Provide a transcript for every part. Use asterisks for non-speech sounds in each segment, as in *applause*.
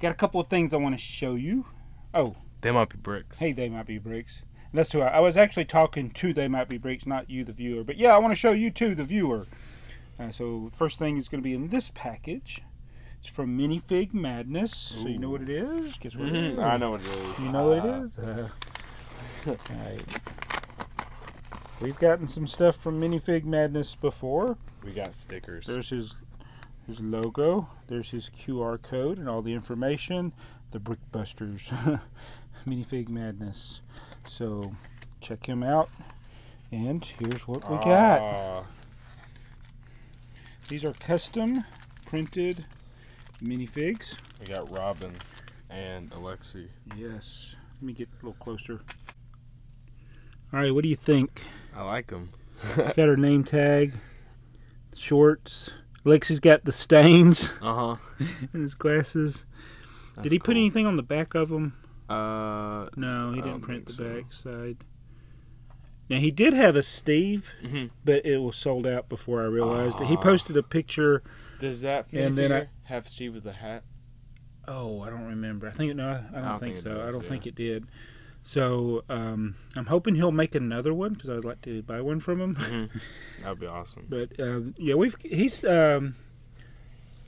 got a couple of things I want to show you. Oh, They might be bricks. hey, they might be bricks. That's who I, I was actually talking to. They might be bricks, not you, the viewer. But yeah, I want to show you too, the viewer. Uh, so first thing is going to be in this package. It's from Minifig Madness. So you know what it is? Guess what it is? Mhm, I know what it is. You know what it is. Uh, *laughs* is? We've gotten some stuff from Minifig Madness before. We got stickers. There's his his logo. There's his QR code and all the information. The Brickbusters, *laughs* Minifig Madness. So check him out. And here's what we got. Ah, These are custom printed minifigs. we got Robin and Alexei. Yes. Let me get a little closer. All right, what do you think? I like them. Got her *laughs* name tag, shorts. Lexi's got the stains Uh huh. *laughs* in his glasses. Did he put anything on the back of them? Uh. No, he I didn't print the so. back side. Now he did have a Steve, hmm but it was sold out before I realized it. He Ah. posted a picture. Does that And then I- have Steve with the hat? Oh, I don't remember. I think no, I don't, don't think, think so. I don't yeah. think it did. So um, I'm hoping he'll make another one because I'd like to buy one from him. Mm-hmm. *laughs* That'd be awesome. But um, yeah, we've he's um,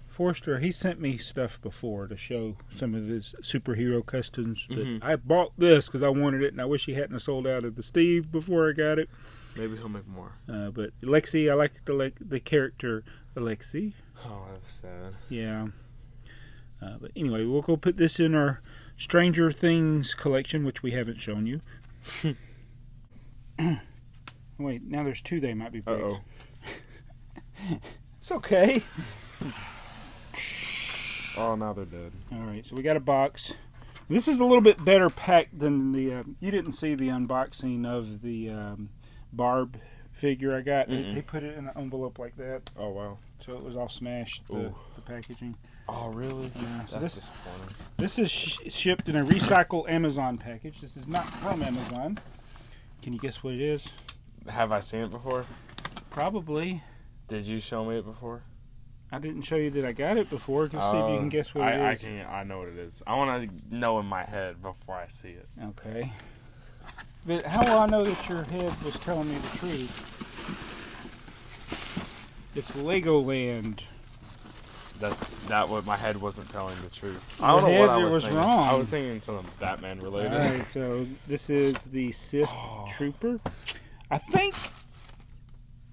Forster. He sent me stuff before to show some of his superhero customs. But Mhm. I bought this because I wanted it, and I wish he hadn't sold out of the Steve before I got it. Maybe he'll make more. Uh, but Lexi, I like the like the character Alexei. Oh, that's sad. Yeah. Uh, but anyway, we'll go put this in our Stranger Things collection, which we haven't shown you. *coughs* Wait, now there's two. They might be Uh oh. *laughs* It's okay. Oh, now they're dead. All right, so we got a box. This is a little bit better packed than the. Uh, you didn't see the unboxing of the um, Barb figure I got. They, Mm-mm. they put it in an envelope like that, Oh wow. So it was all smashed. The, the packaging. Oh really? Yeah, so That's this disappointing. this is sh- shipped in a recycle Amazon package. This is not from Amazon. Can you guess what it is? Have I seen it before? Probably. Did you show me it before? I didn't show you that I got it before. Just see if you Uh, can guess what I, it I can. I know what it is. I want to know in my head before I see it. Okay. But how will I know that your head was telling me the truth? It's Legoland. That that what my head wasn't telling the truth. I don't know head what I was, was thinking. wrong. I was thinking something Batman related. Alright, so this is the Sith Oh. Trooper. I think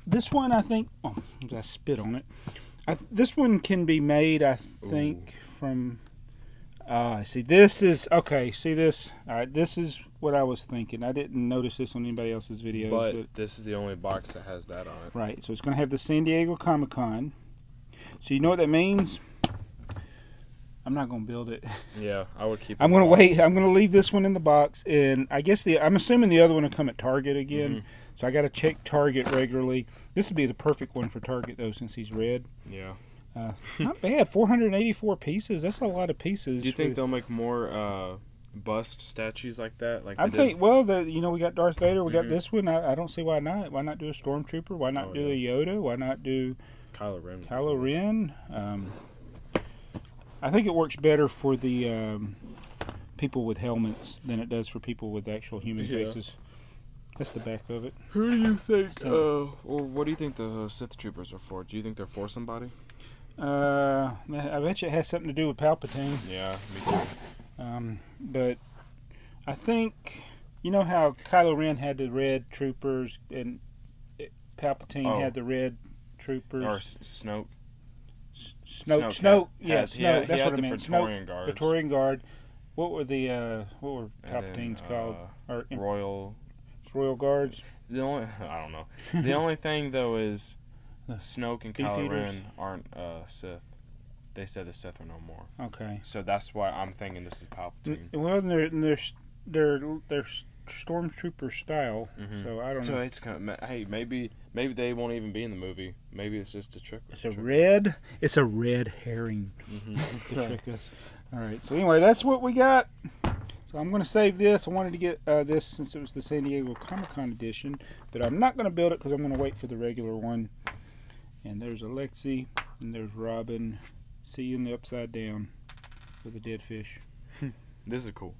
this one. I think. Oh, I spit on it. I, this one can be made. I think from. Ah, see, this is okay. See this? All right, this is what I was thinking. I didn't notice this on anybody else's video. but but this is the only box that has that on it. Right, so it's going to have the San Diego Comic Con. So you know what that means? I'm not going to build it. *laughs* Yeah, I would keep. I'm going to wait. I'm going to leave this one in the box, and I guess the I'm assuming the other one will come at Target again. Mhm. So I got to check Target regularly. This would be the perfect one for Target though, since he's red. Yeah. Uh, not bad. 484 pieces. That's a lot of pieces. Do you think they'll make more uh, bust statues like that? Like I they did- think well, the you know we got Darth Vader, we got Mhm. this one. I, I don't see why not. Why not do a stormtrooper? Why not Oh, do a Yoda? Why not do Kylo Ren. Kylo Ren. Um, I think it works better for the um, people with helmets than it does for people with actual human Yeah. faces. That's the back of it. Who do you think? So- uh, or what do you think the Sith troopers are for? Do you think they're for somebody? Uh, I bet you it has something to do with Palpatine. Yeah, me too. Um, but I think you know how Kylo Ren had the red troopers and Palpatine Oh. had the red troopers. Or Snoke. Snoke, Snoke Snoke, yeah, Snoke. had- that's what I the meant. Snoke, Praetorian guards. Praetorian Guard. What were the uh, what were And then, Palpatine's called? Or uh, Royal. Royal Guards? The only *laughs* I don't know. The only thing though is Snoke and? Kylo Ren aren't uh, Sith. They said the Sith are no more. Okay. So that's why I'm thinking this is Palpatine. Well, they're they're they're they're stormtrooper style. Mhm. So I don't So know. it's kind of hey maybe maybe they won't even be in the movie. Maybe it's just a trick. It's a red. It's a red herring Mm-hmm. *laughs* trick us. All right. So anyway, that's what we got. So I'm going to save this. I wanted to get uh, this since it was the San Diego Comic Con edition, but I'm not going to build it because I'm going to wait for the regular one. And there's Alexei, and there's Robin. See you in the upside down. with a dead fish. *laughs* This is cool.